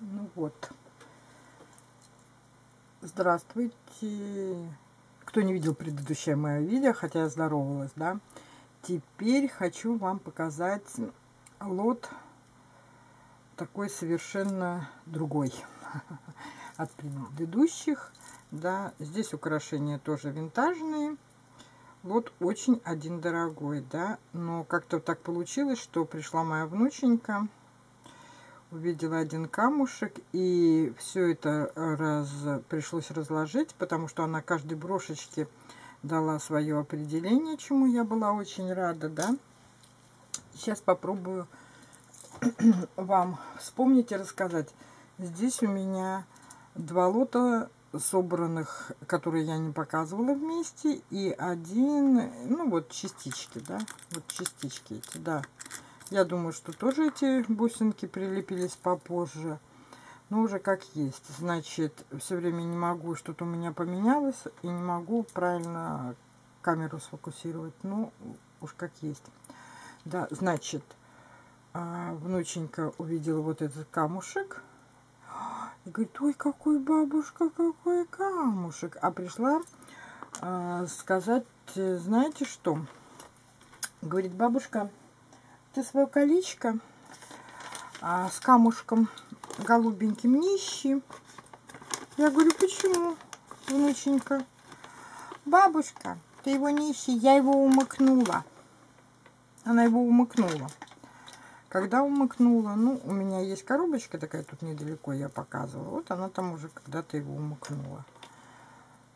Ну вот. Здравствуйте. Кто не видел предыдущее мое видео, хотя я здоровалась, да. Теперь хочу вам показать лот такой совершенно другой от предыдущих. Да, здесь украшения тоже винтажные. Лот очень один дорогой, да. Но как-то так получилось, что пришла моя внученька увидела один камушек, и все это раз, пришлось разложить, потому что она каждой брошечке дала свое определение, чему я была очень рада, да. Сейчас попробую вам вспомнить и рассказать. Здесь у меня два лота собранных, которые я не показывала вместе, и один, ну вот частички, да, вот частички эти, да. Я думаю, что тоже эти бусинки прилепились попозже. Но уже как есть. Значит, все время не могу, что-то у меня поменялось. И не могу правильно камеру сфокусировать. Ну, уж как есть. Да, значит, а, внученька увидела вот этот камушек. И говорит, ой, какой бабушка, какой камушек. А пришла а, сказать, знаете что? Говорит, бабушка, ты свое колечко а, с камушком голубеньким не. Я говорю, почему, внученька? Бабушка, ты его не я его умыкнула. Она его умыкнула. Когда умыкнула, ну, у меня есть коробочка такая тут недалеко, я показывала. Вот она там уже когда-то его умыкнула.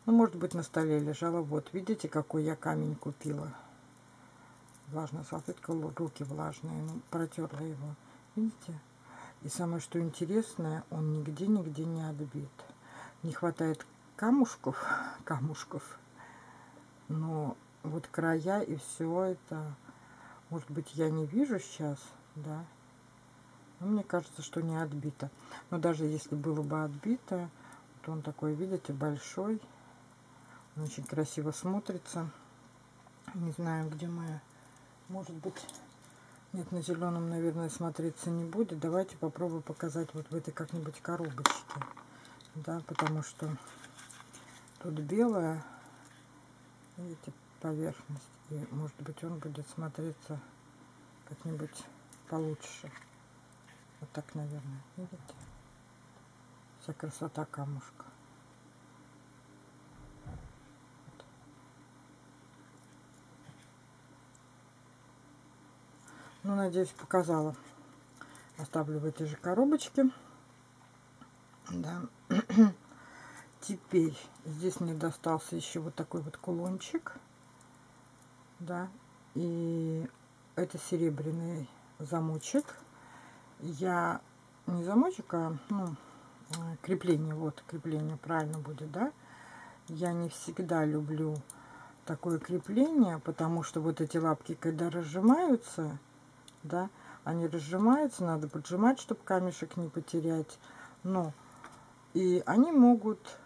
Ну, может быть, на столе лежала. Вот, видите, какой я камень купила влажная салфетка, руки влажные, ну, протерла его. Видите? И самое, что интересное, он нигде-нигде не отбит. Не хватает камушков, камушков, но вот края и все это, может быть, я не вижу сейчас, да, но мне кажется, что не отбито. Но даже если было бы отбито, то он такой, видите, большой, он очень красиво смотрится. Не знаю, где моя может быть, нет, на зеленом, наверное, смотреться не будет. Давайте попробую показать вот в этой как-нибудь коробочке. Да, потому что тут белая, видите, поверхность. И, может быть, он будет смотреться как-нибудь получше. Вот так, наверное, видите? Вся красота камушка. Ну, надеюсь, показала. Оставлю в этой же коробочке. Да. Теперь здесь мне достался еще вот такой вот кулончик. Да. И это серебряный замочек. Я не замочек, а ну, крепление. Вот крепление правильно будет, да. Я не всегда люблю такое крепление, потому что вот эти лапки, когда разжимаются, да, они разжимаются, надо поджимать, чтобы камешек не потерять. Ну, и они могут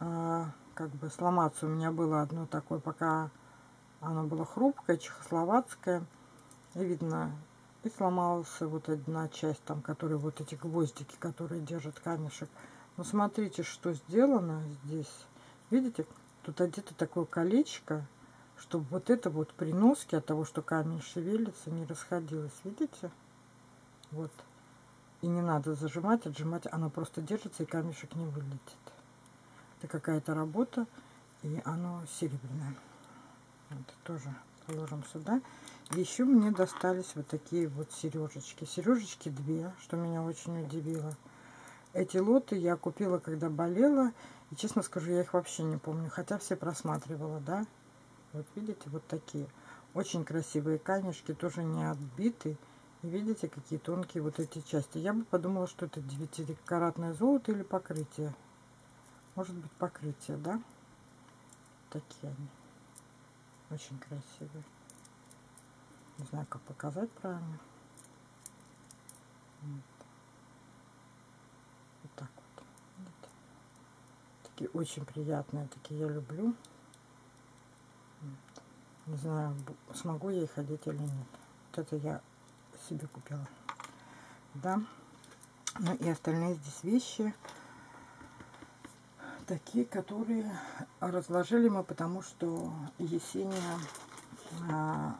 э, как бы сломаться. У меня было одно такое, пока оно было хрупкое, чехословацкое. И видно, и сломалась вот одна часть, там, которые вот эти гвоздики, которые держат камешек. Но смотрите, что сделано здесь. Видите, тут одето такое колечко чтобы вот это вот при носке от того, что камень шевелится, не расходилось. Видите? Вот. И не надо зажимать, отжимать. Оно просто держится, и камешек не вылетит. Это какая-то работа, и оно серебряное. Вот тоже положим сюда. Еще мне достались вот такие вот сережечки. Сережечки две, что меня очень удивило. Эти лоты я купила, когда болела. И, честно скажу, я их вообще не помню. Хотя все просматривала, да. Вот видите, вот такие. Очень красивые камешки, тоже не отбиты. И видите, какие тонкие вот эти части. Я бы подумала, что это 9-каратное золото или покрытие. Может быть покрытие, да? Такие они. Очень красивые. Не знаю, как показать правильно. Вот, вот так вот. Видите? Такие очень приятные, такие я люблю. Не знаю, смогу я ходить или нет. Вот это я себе купила. Да. Ну и остальные здесь вещи такие, которые разложили мы, потому что Есения а,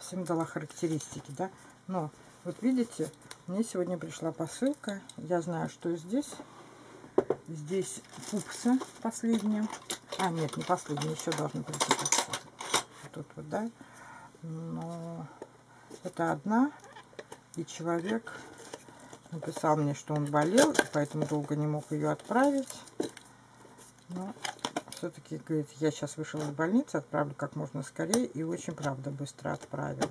всем дала характеристики, да. Но вот видите, мне сегодня пришла посылка. Я знаю, что здесь. Здесь пупсы последние. А, нет, не последние, еще должны прийти. Тут вот, да. Но это одна. И человек написал мне, что он болел, и поэтому долго не мог ее отправить. Но все-таки, говорит, я сейчас вышел из больницы, отправлю как можно скорее. И очень, правда, быстро отправил.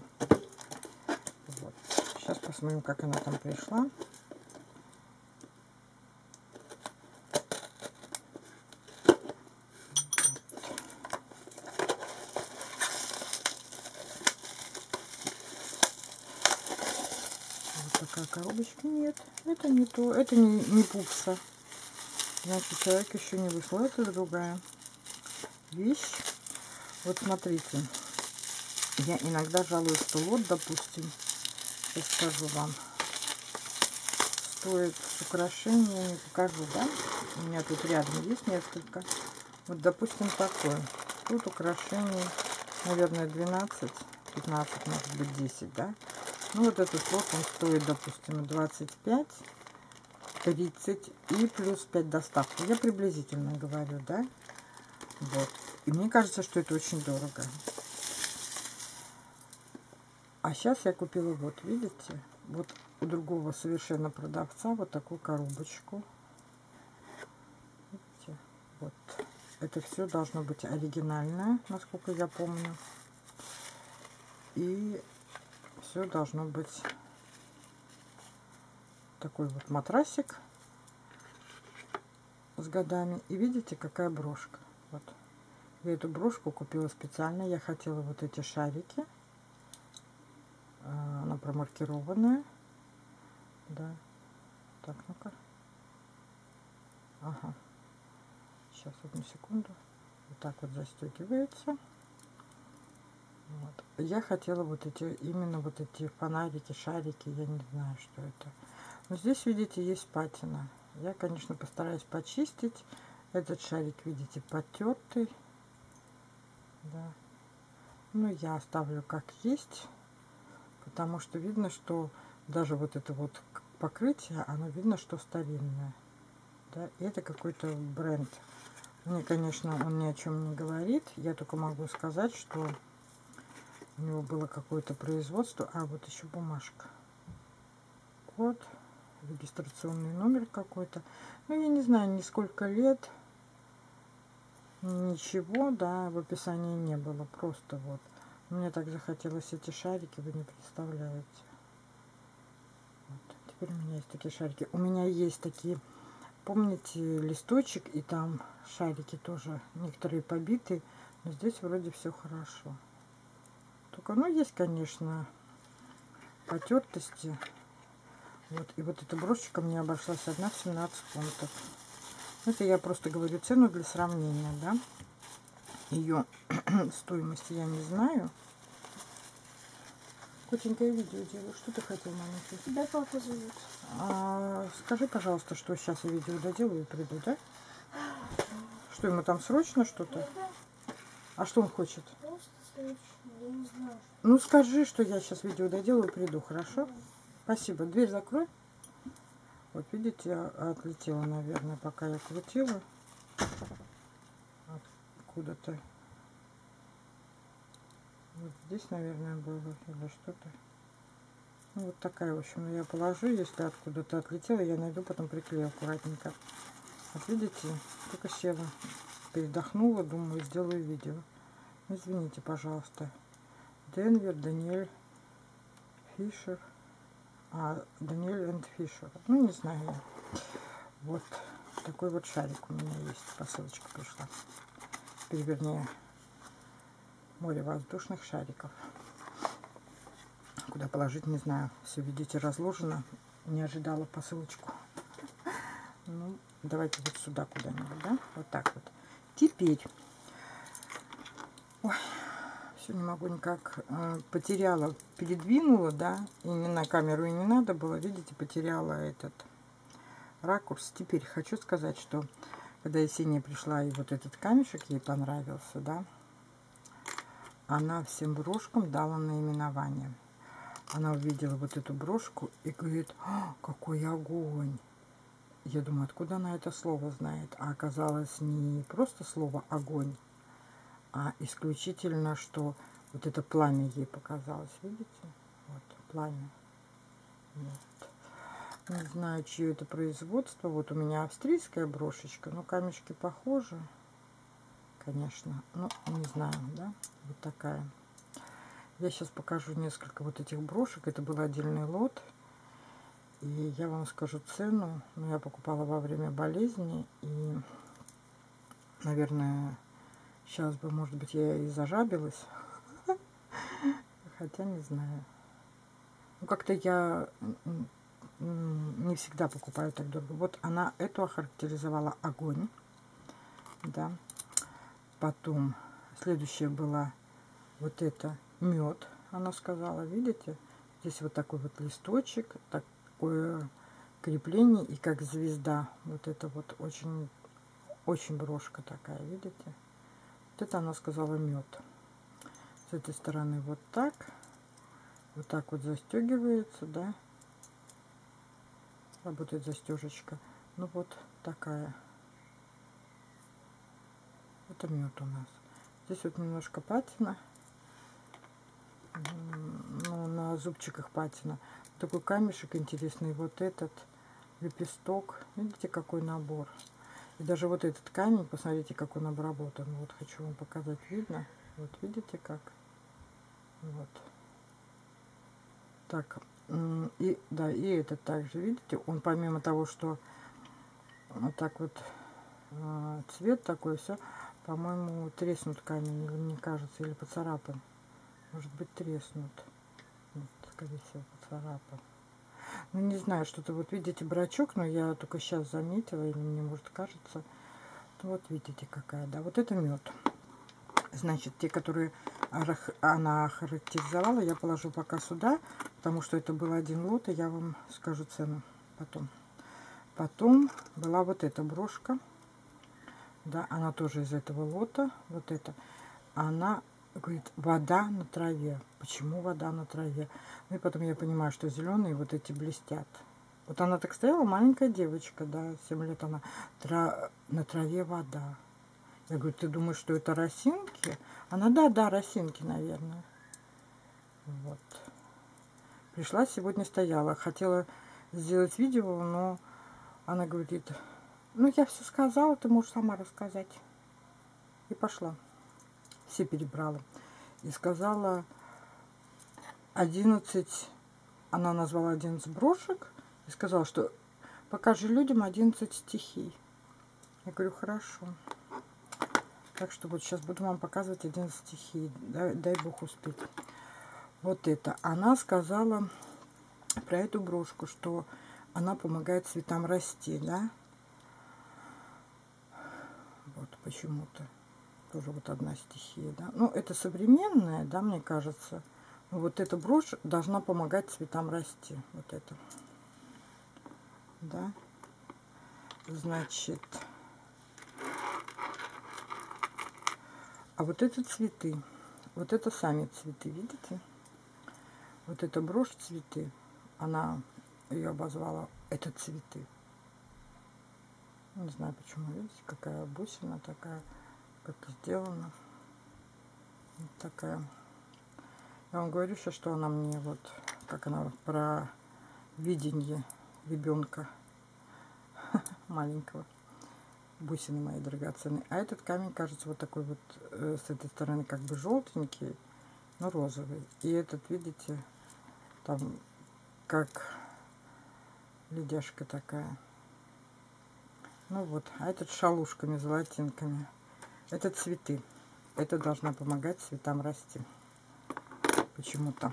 Вот. Сейчас посмотрим, как она там пришла. Вот такая коробочка. Нет, это не то. Это не, не пупса. Значит, человек еще не выслал. Это другая вещь. Вот смотрите. Я иногда жалуюсь, что лот, допустим, сейчас скажу вам, стоит с украшениями, покажу, да? У меня тут рядом есть несколько. Вот, допустим, такое. Тут украшений, наверное, 12, 15, может быть, 10, да? Ну, вот этот лот, он стоит, допустим, 25, 30 и плюс 5 доставки. Я приблизительно говорю, да? Вот. И мне кажется, что это очень дорого. А сейчас я купила, вот, видите, вот у другого совершенно продавца вот такую коробочку. Видите, вот. Это все должно быть оригинальное, насколько я помню. И все должно быть такой вот матрасик с годами. И видите, какая брошка. Вот. Я эту брошку купила специально. Я хотела вот эти шарики. А, она промаркированная. Да. Так, ну-ка. Ага. Сейчас, одну секунду. Вот так вот застегивается. Вот. Я хотела вот эти, именно вот эти фонарики, шарики. Я не знаю, что это. Но здесь, видите, есть патина. Я, конечно, постараюсь почистить. Этот шарик, видите, потертый. Да. Ну, я оставлю как есть. Потому что видно, что даже вот это вот покрытие, оно видно, что старинное. Да, и это какой-то бренд. Мне, конечно, он ни о чем не говорит. Я только могу сказать, что у него было какое-то производство. А, вот еще бумажка. Вот. Регистрационный номер какой-то. Ну, я не знаю, ни сколько лет. Ничего, да, в описании не было. Просто вот. Мне так захотелось эти шарики, вы не представляете. Вот. Теперь у меня есть такие шарики. У меня есть такие, помните, листочек, и там шарики тоже, некоторые побиты, но здесь вроде все хорошо. Только, ну, есть, конечно, потертости. Вот, и вот эта брошечка мне обошлась одна в 17 фунтов. Это я просто говорю цену для сравнения, да. Ее стоимости я не знаю. Котенькое видео делаю. Что ты хотел, маленький? Да, папа зовут. А, скажи, пожалуйста, что сейчас я видео доделаю и приду, да? Что ему там срочно что-то? А что он хочет? Ну скажи, что я сейчас видео доделаю приду, хорошо? Спасибо. Дверь закрой. Вот видите, отлетела, наверное, пока я крутила. Откуда-то. Вот здесь, наверное, было или что-то. Ну, вот такая, в общем, я положу, если откуда-то отлетела, я найду, потом приклею аккуратненько. Вот видите, только села, передохнула, думаю, сделаю видео. Извините, пожалуйста. Денвер, Даниэль Фишер. А, Даниэль энд Фишер. Ну, не знаю я. Вот такой вот шарик у меня есть. Посылочка пришла. Вернее, море воздушных шариков. Куда положить, не знаю. Все, видите, разложено. Не ожидала посылочку. Ну, давайте вот сюда куда-нибудь, да? Вот так вот. Теперь... Все не могу никак. Потеряла, передвинула, да, и не на камеру и не надо было. Видите, потеряла этот ракурс. Теперь хочу сказать, что когда Есения пришла, и вот этот камешек ей понравился, да, она всем брошкам дала наименование. Она увидела вот эту брошку и говорит, «А, какой огонь. Я думаю, откуда она это слово знает? А оказалось не просто слово огонь, а исключительно, что вот это пламя ей показалось. Видите? Вот, пламя. Вот. Не знаю, чье это производство. Вот у меня австрийская брошечка, но камешки похожи, конечно. Ну, не знаю, да? Вот такая. Я сейчас покажу несколько вот этих брошек. Это был отдельный лот. И я вам скажу цену. Ну, я покупала во время болезни. И, наверное, сейчас бы, может быть, я и зажабилась. Хотя не знаю. Ну, как-то я не всегда покупаю так дорого. Вот она эту охарактеризовала огонь. Да. Потом следующая была вот это мед. Она сказала, видите? Здесь вот такой вот листочек, такое крепление и как звезда. Вот это вот очень, очень брошка такая, видите? Вот это она сказала мед. С этой стороны вот так. Вот так вот застегивается, да работает застежечка. Ну вот такая. Это мед у нас. Здесь вот немножко патина. Ну, на зубчиках патина. Такой камешек интересный. Вот этот лепесток. Видите, какой набор. Даже вот этот камень, посмотрите, как он обработан. Вот хочу вам показать. Видно? Вот видите как? Вот. Так, и, да, и этот также, видите, он помимо того, что вот так вот э, цвет такой, все, по-моему, треснут камень, мне кажется, или поцарапан. Может быть, треснут. Нет, скорее всего, поцарапан. Ну, не знаю, что-то вот видите брачок, но я только сейчас заметила, или мне, может, кажется. Вот видите, какая, да. Вот это мед. Значит, те, которые она характеризовала, я положу пока сюда, потому что это был один лот, и я вам скажу цену потом. Потом была вот эта брошка, да, она тоже из этого лота, вот это. Она говорит, вода на траве. Почему вода на траве? Ну и потом я понимаю, что зеленые вот эти блестят. Вот она так стояла, маленькая девочка, да, 7 лет она, тра... на траве вода. Я говорю, ты думаешь, что это росинки? Она, да, да, росинки, наверное. Вот. Пришла сегодня, стояла. Хотела сделать видео, но она говорит, ну, я все сказала, ты можешь сама рассказать. И пошла. Все перебрала. И сказала 11, она назвала 11 брошек. И сказала, что покажи людям 11 стихий. Я говорю, хорошо. Так что вот сейчас буду вам показывать один стихий. Дай, дай бог успеть. Вот это. Она сказала про эту брошку, что она помогает цветам расти, да? Вот почему-то. Тоже вот одна стихия, да? Ну, это современная, да, мне кажется. Вот эта брошь должна помогать цветам расти. Вот это. Да? Значит... А вот это цветы. Вот это сами цветы, видите? Вот эта брошь цветы. Она ее обозвала. Это цветы. Не знаю почему. Видите, какая бусина такая, как сделана. Вот такая. Я вам говорю сейчас, что она мне вот, как она про видение ребенка маленького бусины мои драгоценные. А этот камень кажется вот такой вот э, с этой стороны как бы желтенький, но розовый. И этот, видите, там как ледяшка такая. Ну вот, а этот шалушками, золотинками. Это цветы. Это должна помогать цветам расти. Почему-то.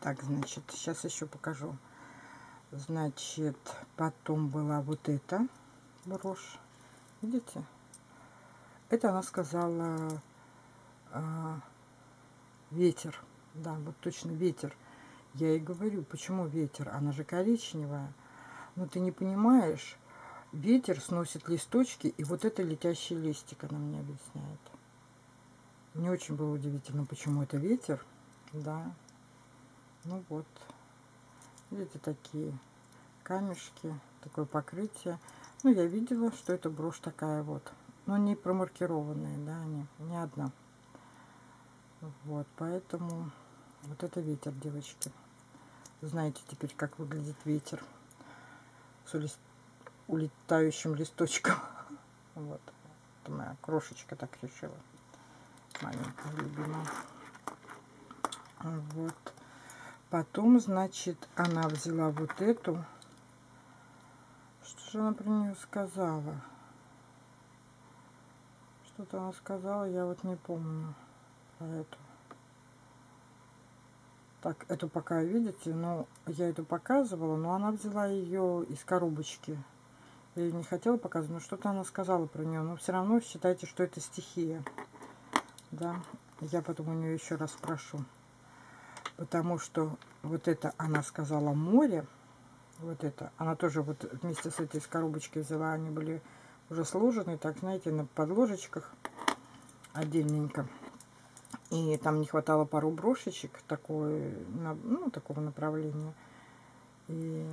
Так, значит, сейчас еще покажу. Значит, потом была вот эта брошь. Видите? Это она сказала э, ветер. Да, вот точно ветер. Я ей говорю, почему ветер? Она же коричневая. Но ты не понимаешь, ветер сносит листочки, и вот это летящий листик она мне объясняет. Мне очень было удивительно, почему это ветер. Да. Ну вот. Видите, такие камешки, такое покрытие. Ну, я видела, что это брошь такая вот. Но не промаркированная, да, не, не одна. Вот, поэтому вот это ветер, девочки. Знаете теперь, как выглядит ветер с. Улетающим листочком. Вот. Это моя крошечка так решила. Маленькая любимая. Вот. Потом, значит, она взяла вот эту. Что же она про нее сказала? Что-то она сказала, я вот не помню про эту. Так, эту пока видите, но я эту показывала, но она взяла ее из коробочки. Я не хотела показывать, но что-то она сказала про нее. Но все равно считайте, что это стихия. Да, я потом у нее еще раз спрошу. Потому что вот это она сказала море. Вот это. Она тоже вот вместе с этой из коробочки взяла. Они были уже сложены, так, знаете, на подложечках отдельненько. И там не хватало пару брошечек такой, ну, такого направления. И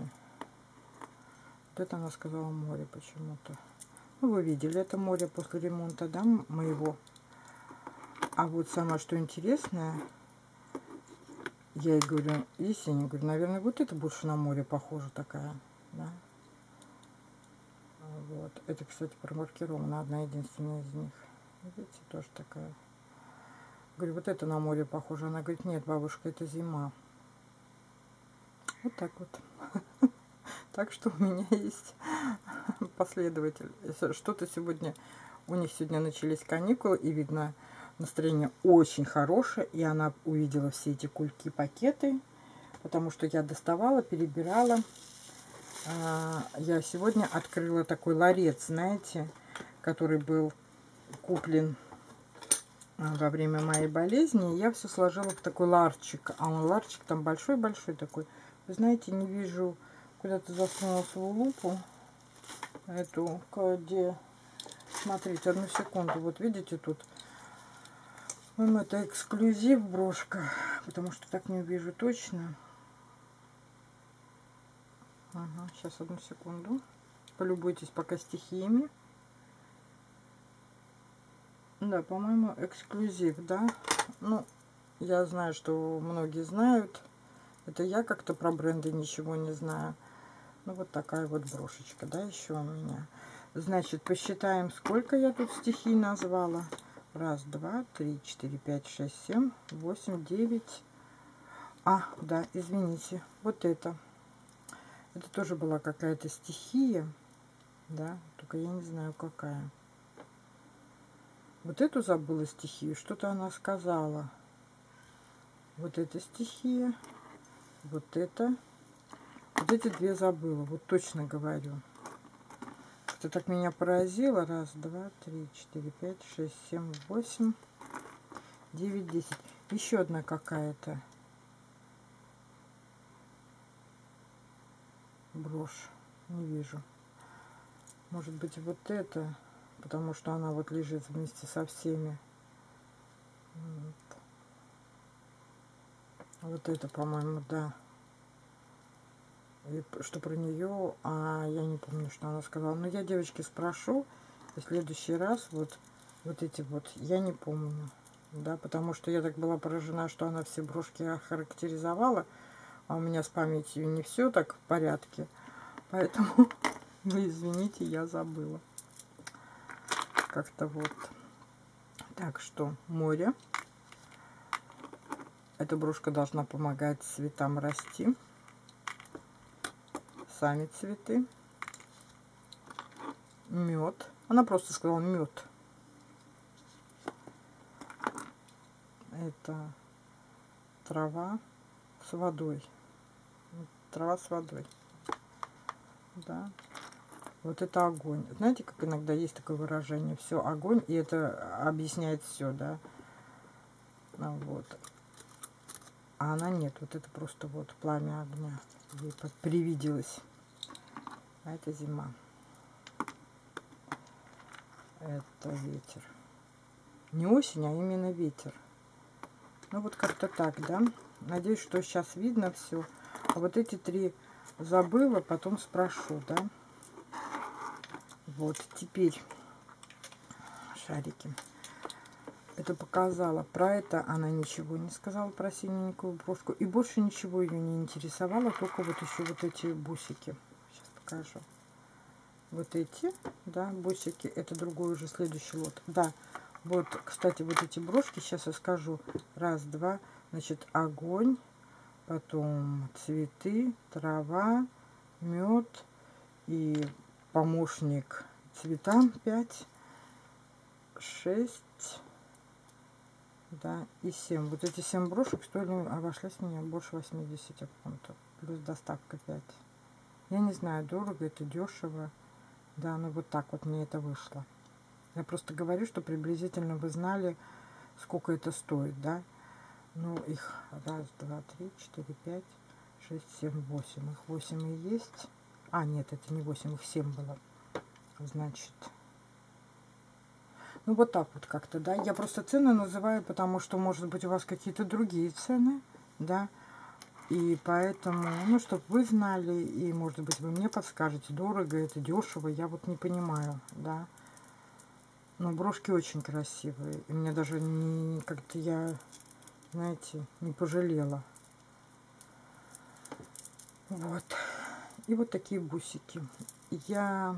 вот это она сказала море почему-то. Ну, вы видели, это море после ремонта, да, моего. А вот самое, что интересное, я ей говорю, Есения, говорю, наверное, вот это больше на море похоже такая, да. Вот. Это, кстати, промаркирована одна единственная из них. Видите, тоже такая. Говорю, вот это на море похоже. Она говорит, нет, бабушка, это зима. Вот так вот. Так что у меня есть последователь. Что-то сегодня, у них сегодня начались каникулы, и видно, настроение очень хорошее. И она увидела все эти кульки, пакеты, потому что я доставала, перебирала. А, я сегодня открыла такой ларец, знаете, который был куплен во время моей болезни. Я все сложила в такой ларчик. А он ларчик там большой-большой такой. Вы знаете, не вижу, куда-то засунула свою лупу. Эту, где... Смотрите, одну секунду. Вот видите тут. Ну, это эксклюзив брошка. Потому что так не увижу точно. Ага, сейчас одну секунду. Полюбуйтесь пока стихиями. Да, по-моему, эксклюзив, да. Ну, я знаю, что многие знают. Это я как-то про бренды ничего не знаю. Ну, вот такая вот брошечка, да, еще у меня. Значит, посчитаем, сколько я тут стихий назвала. Раз, два, три, четыре, пять, шесть, семь, восемь, девять. А, да, извините, вот это. Это тоже была какая-то стихия, да, только я не знаю какая. Вот эту забыла стихию, что-то она сказала. Вот эта стихия, вот это. Вот эти две забыла, вот точно говорю. Это так меня поразило. Раз, два, три, четыре, пять, шесть, семь, восемь, девять, десять. Еще одна какая-то. Брошь. Не вижу. Может быть, вот это потому что она вот лежит вместе со всеми. Вот, вот это, по-моему, да. Что про нее, а я не помню, что она сказала. Но я девочки спрошу, в следующий раз вот, вот эти вот, я не помню. Да, потому что я так была поражена, что она все брошки охарактеризовала, а у меня с памятью не все так в порядке. Поэтому, вы извините, я забыла как-то вот. Так что море. Эта брошка должна помогать цветам расти. Сами цветы. Мед. Она просто сказала мед. Это трава с водой. Трава с водой. Да. Вот это огонь. Знаете, как иногда есть такое выражение, все огонь, и это объясняет все, да. Ну, вот. А она нет, вот это просто вот пламя огня. Ей привиделось. А это зима. Это ветер. Не осень, а именно ветер. Ну вот как-то так, да. Надеюсь, что сейчас видно все. А вот эти три забыла, потом спрошу, да. Вот, теперь шарики. Это показала. Про это она ничего не сказала, про синенькую брошку. И больше ничего ее не интересовало, только вот еще вот эти бусики. Покажу. Вот эти, да, бусики. Это другой уже следующий лот. Да, вот, кстати, вот эти брошки, сейчас я скажу. Раз, два, значит, огонь, потом цветы, трава, мед и помощник цветам 5, 6, да, и 7. Вот эти 7 брошек стоили, обошлись мне больше 80 фунтов. Плюс доставка 5. Я не знаю, дорого это, дешево. Да, ну вот так вот мне это вышло. Я просто говорю, что приблизительно вы знали, сколько это стоит, да. Ну, их раз, два, три, четыре, пять, шесть, семь, восемь. Их восемь и есть. А, нет, это не восемь, их семь было. Значит, ну вот так вот как-то, да. Я просто цены называю, потому что, может быть, у вас какие-то другие цены, да. И поэтому, ну, чтобы вы знали, и, может быть, вы мне подскажете, дорого это, дешево, я вот не понимаю, да. Но брошки очень красивые. И мне даже не как-то я, знаете, не пожалела. Вот. И вот такие бусики. Я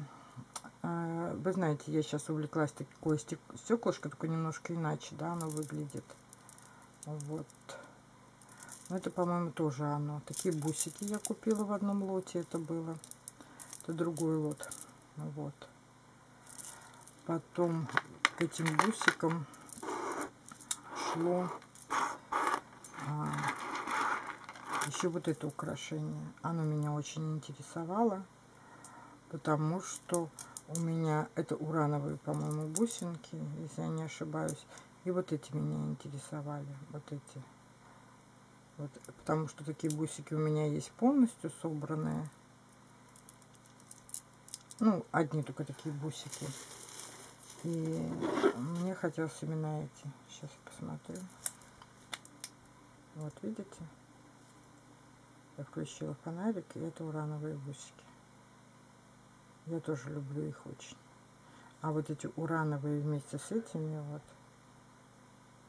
а, вы знаете, я сейчас увлеклась такое стеклышко, только немножко иначе, да, оно выглядит. Вот. Ну, это, по-моему, тоже оно. Такие бусики я купила в одном лоте, это было. Это другой лот. Вот. Потом к этим бусикам шло а, еще вот это украшение. Оно меня очень интересовало, потому что у меня это урановые, по-моему, бусинки, если я не ошибаюсь. И вот эти меня интересовали, вот эти. Вот, потому что такие бусики у меня есть полностью собранные. Ну, одни только такие бусики. И мне хотелось именно эти. Сейчас я посмотрю. Вот, видите? Я включила фонарик, и это урановые бусики. Я тоже люблю их очень. А вот эти урановые вместе с этими вот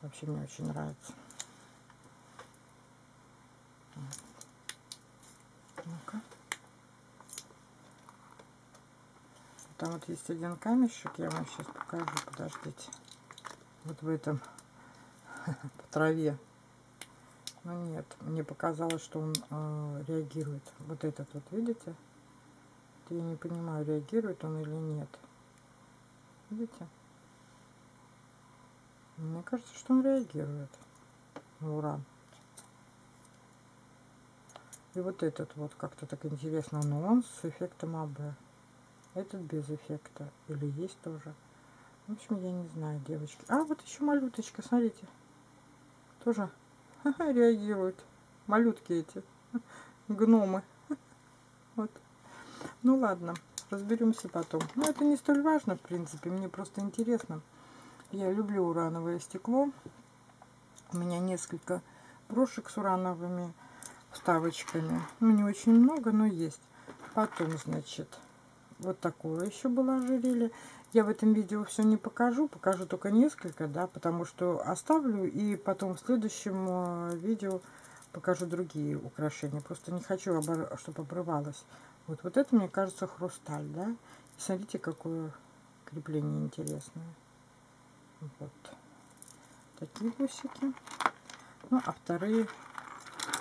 вообще мне очень нравится. Ну-ка. Там вот есть один камешек, я вам сейчас покажу, подождите. Вот в этом, по траве. Но нет, мне показалось, что он э, реагирует. Вот этот вот, видите? я не понимаю, реагирует он или нет. Видите? Мне кажется, что он реагирует на уран. И вот этот вот как-то так интересно, но он с эффектом АБ. Этот без эффекта. Или есть тоже. В общем, я не знаю, девочки. А, вот еще малюточка, смотрите. Тоже реагирует. Малютки эти. Гномы. Вот. Ну ладно, разберемся потом. Но это не столь важно, в принципе, мне просто интересно. Я люблю урановое стекло. У меня несколько брошек с урановыми вставочками. Ну, не очень много, но есть. Потом, значит, вот такое еще было ожерелье. Я в этом видео все не покажу, покажу только несколько, да, потому что оставлю и потом в следующем э, видео покажу другие украшения. Просто не хочу, чтобы обрывалось. Вот, вот это, мне кажется, хрусталь, да? Смотрите, какое крепление интересное. Вот. Такие бусики. Ну, а вторые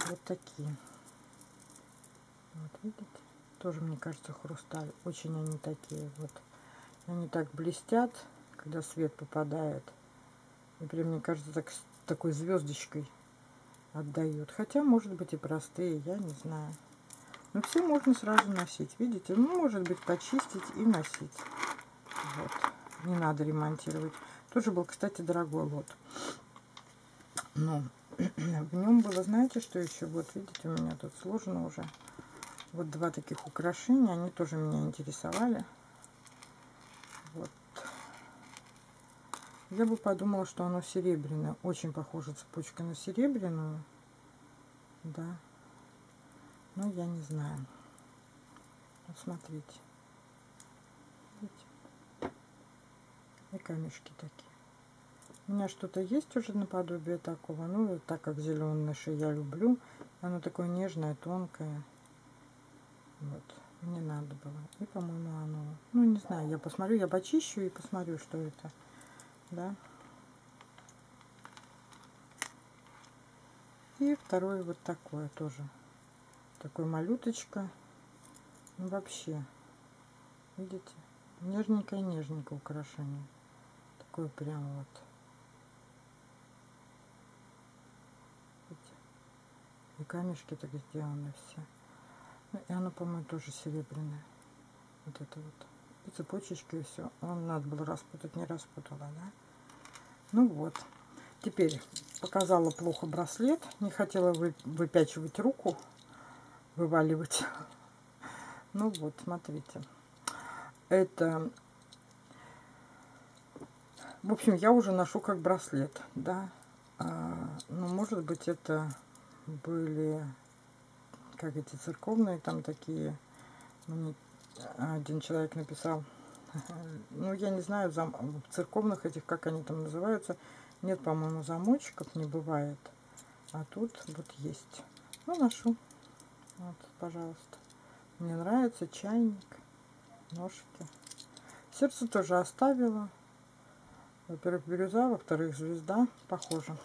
вот такие. Вот, видите? Тоже, мне кажется, хрусталь. Очень они такие вот. Они так блестят, когда свет попадает. И прям, мне кажется, так, такой звездочкой отдают. Хотя, может быть, и простые, я не знаю. Но все можно сразу носить. Видите? Ну, может быть, почистить и носить. Вот. Не надо ремонтировать. Тоже был, кстати, дорогой лот. Но в нем было, знаете, что еще? Вот, видите, у меня тут сложено уже. Вот два таких украшения, они тоже меня интересовали. Вот. Я бы подумала, что оно серебряное. Очень похоже цепочка на серебряную. Да. Но я не знаю. Вот смотрите. Видите? И камешки такие. У меня что-то есть уже наподобие такого. Ну, так как зеленый шея я люблю. Оно такое нежное, тонкое. Вот. Мне надо было. И, по-моему, оно... Ну, не знаю, я посмотрю, я почищу и посмотрю, что это. Да. И второй вот такое тоже. Такой малюточка. Ну, вообще. Видите? Нежненькое-нежненькое украшение. Такое прям вот. И камешки так сделаны все. Ну, и оно, по-моему, тоже серебряное. Вот это вот. И цепочечки, и все. Он надо было распутать, не распутала, да? Ну вот. Теперь показала плохо браслет. Не хотела вы, выпячивать руку, вываливать. Ну вот, смотрите. Это... В общем, я уже ношу как браслет, да. А, ну, может быть, это были как эти церковные там такие. Мне один человек написал ну я не знаю зам, церковных этих как они там называются. Нет по-моему замочков не бывает а тут вот есть ну ношу. Вот пожалуйста. Мне нравится чайник ножки. Сердце тоже оставила. Во-первых бирюза во-вторых звезда похоже.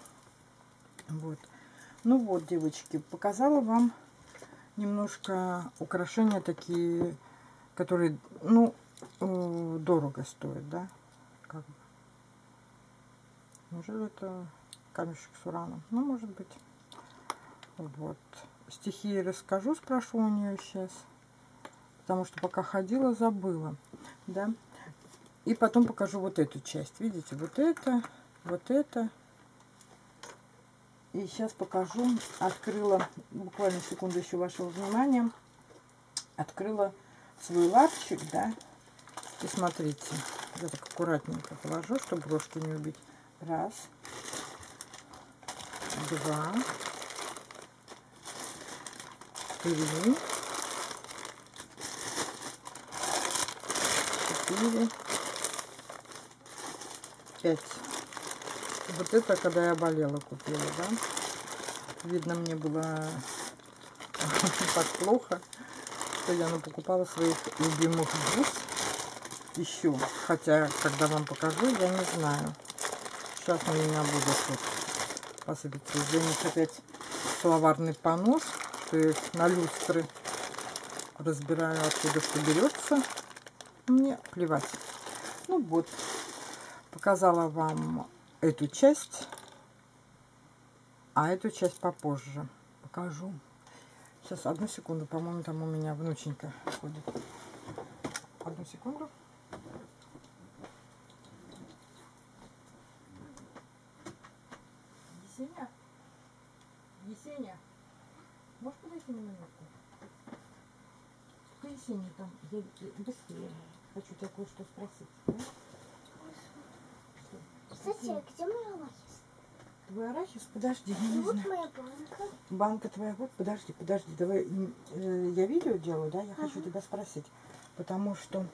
Вот ну вот, девочки, показала вам немножко украшения такие, которые, ну, э, дорого стоят, да? Как бы. Неужели это камешек с ураном? Ну, может быть. Вот. Стихи расскажу, спрошу у нее сейчас. Потому что пока ходила, забыла. Да? И потом покажу вот эту часть. Видите, вот это, вот это и сейчас покажу. Открыла, буквально секунду еще вашего внимания. Открыла свой лапчик, да. И смотрите, я так аккуратненько положу, чтобы брошки не убить. Раз, два, три, четыре, пять. Вот это, когда я болела, купила, да. Видно, мне было так плохо, что я ну, покупала своих любимых бус еще. Хотя, когда вам покажу, я не знаю. Сейчас у меня будет вот посыпаться. Извините, опять словарный понос, что я на люстры разбираю, откуда что берется. Мне плевать. Ну вот, показала вам эту часть, а эту часть попозже покажу. Сейчас, одну секунду, по-моему, там у меня внученька ходит. Одну секунду. Есеня? Есеня? Можешь подойти на минутку? Ты, Есеня, там, я, быстрее. Хочу тебя кое-что спросить. Да? Кстати, а где мой арахис? Твой арахис? Подожди, я не вот знаю. моя банка. Банка твоя, вот, подожди, подожди, давай, э, я видео делаю, да, я хочу тебя спросить, потому что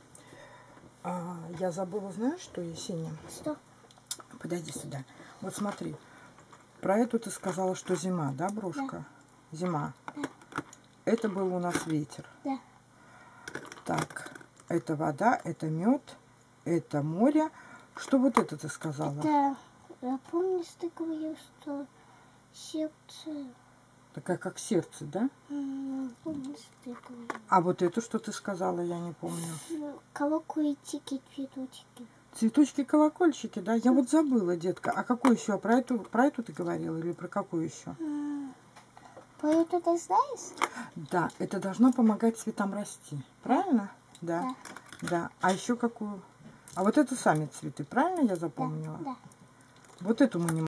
а, я забыла, знаешь, что, Есения, Что? подойди сюда, вот смотри, про эту ты сказала, что зима, да, брошка? Зима. Да. Это был у нас ветер. Да. Так, это вода, это мед, это море. Что вот это ты сказала? Да. Я помню, ты говорил, что сердце... Такая, как сердце, да? Помню, ты. А вот эту, что ты сказала, я не помню. Колокольчики, цветочки. Цветочки, колокольчики, да? Я вот забыла, детка. А какую еще? А Про эту, про эту ты говорила или про какую еще? Про это ты знаешь? Да, это должно помогать цветам расти. Правильно? Да. Да. А еще какую? А вот это сами цветы, правильно я запомнила? Да. Вот эту мы не